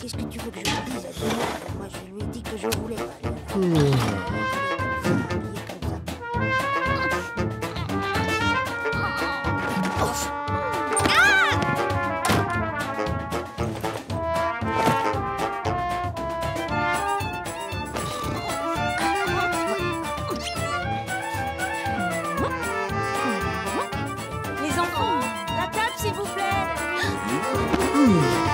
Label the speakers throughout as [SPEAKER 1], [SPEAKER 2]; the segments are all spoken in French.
[SPEAKER 1] qu'est-ce que tu veux que je dise à Denise Moi, je lui ai dit que je voulais pas.
[SPEAKER 2] Plaît.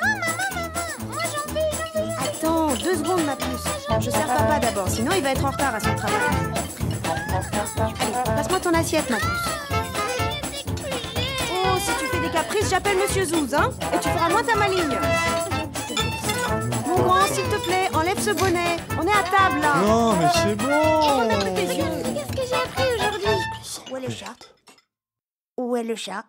[SPEAKER 3] Maman, maman, maman, moi j'en veux, j'en veux.
[SPEAKER 2] Attends, deux secondes ma puce. Je sers papa d'abord, sinon il va être en retard à son travail. Allez, passe-moi ton assiette ma puce. Oh, si tu fais des caprices, j'appelle Monsieur Zouz, hein Et tu feras moins ta maligne. Mon grand, s'il te plaît, enlève ce bonnet. On est à table là.
[SPEAKER 4] Non, mais c'est bon.
[SPEAKER 3] Qu'est-ce que j'ai appris aujourd'hui?
[SPEAKER 1] Où est le chat? Où est le chat?